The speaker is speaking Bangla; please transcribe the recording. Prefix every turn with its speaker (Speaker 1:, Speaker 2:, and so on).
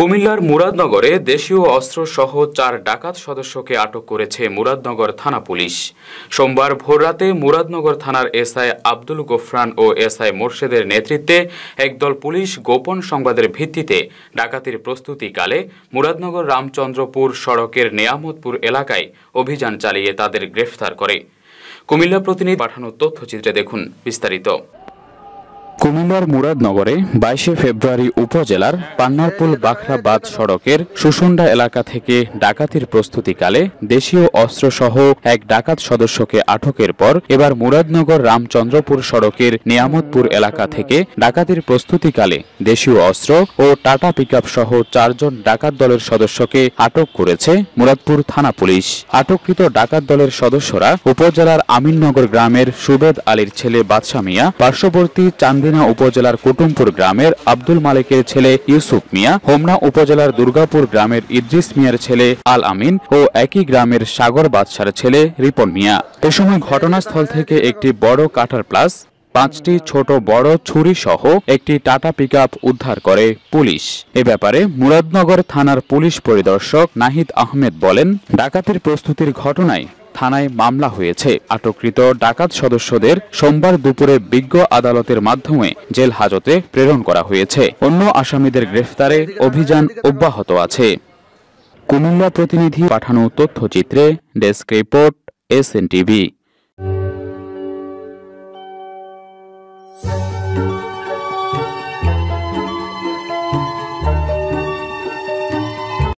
Speaker 1: কুমিল্লার মুরাদনগরে দেশীয় অস্ত্রসহ চার ডাকাত সদস্যকে আটক করেছে মুরাদনগর থানা পুলিশ। সোমবার ভোররাতে মুরাদনগর থানার এসআই আব্দুল গোফরান ও এসআই মোর্শেদের নেতৃত্বে একদল পুলিশ গোপন সংবাদের ভিত্তিতে ডাকাতির প্রস্তুতিকালে মুরাদনগর রামচন্দ্রপুর সড়কের নেয়ামতপুর এলাকায় অভিযান চালিয়ে তাদের গ্রেফতার করে। কুমিল্লা প্রতিনিধি পাঠানো তথ্যচিত্রে দেখুন বিস্তারিত। কুমিল্লার মুরাদনগরে বাইশে ফেব্রুয়ারি উপজেলার পান্নারপুল বাখরাবাদ সড়কের সুসুন্ডা এলাকা থেকে ডাকাতির প্রস্তুতিকালে দেশীয় অস্ত্রসহ এক ডাকাত সদস্যকে আটকের পর এবার মুরাদনগর রামচন্দ্রপুর সড়কের নিয়ামতপুর এলাকা থেকে ডাকাতির প্রস্তুতিকালে দেশীয় অস্ত্র ও টাটা পিকআপ সহ চারজন ডাকাত দলের সদস্যকে আটক করেছে মুরাদপুর থানা পুলিশ। আটককৃত ডাকাত দলের সদস্যরা উপজেলার আমিননগর গ্রামের সুবেদ আলীর ছেলে বাদশা মিয়া পার্শ্ববর্তী চান্দি চান্দিনা উপজেলার কুটুমপুর গ্রামের আব্দুল মালিকের ছেলে ইউসুফ মিয়া, হোমনা উপজেলার দুর্গাপুর গ্রামের ইদ্রিস মিয়ার ছেলে আল আমিন ও একই গ্রামের সাগর বাদশার ছেলে রিপন মিয়া। এ সময় ঘটনাস্থল থেকে একটি বড় কাটার প্লাস পাঁচটি ছোট বড় ছুরি সহ একটি টাটা পিকআপ উদ্ধার করে পুলিশ। এ ব্যাপারে মুরাদনগর থানার পুলিশ পরিদর্শক নাহিদ আহমেদ বলেন, ডাকাতির প্রস্তুতির ঘটনায় থানায় মামলা হয়েছে। আটককৃত ডাকাত সদস্যদের সোমবার দুপুরে বিজ্ঞ আদালতের মাধ্যমে জেল হাজতে প্রেরণ করা হয়েছে। অন্য আসামিদের গ্রেফতারে অভিযান অব্যাহত আছে। কুমিল্লা প্রতিনিধি পাঠানো তথ্যচিত্রে ডেস্ক রিপোর্ট, এস টিভি।